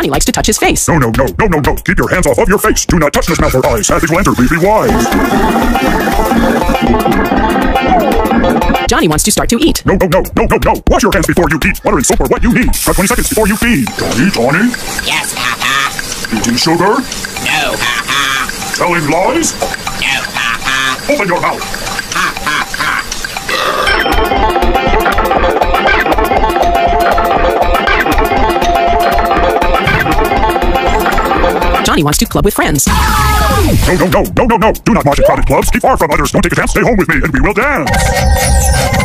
Johnny likes to touch his face. No, no, no, no, no, no. Keep your hands off of your face. Do not touch this mouth or eyes. Happy will enter. Please be wise. Johnny wants to start to eat. No, no, no, no, no, no. Wash your hands before you eat. Water and soap are what you need. Cut 20 seconds before you feed. Johnny, Johnny. Yes, Papa. Eating sugar. No, Papa. Telling lies. No, Papa. Open your mouth. Johnny wants to club with friends. No, no, no, no, no, no. Do not march in crowded clubs. Keep far from others. Don't take a chance. Stay home with me and we will dance.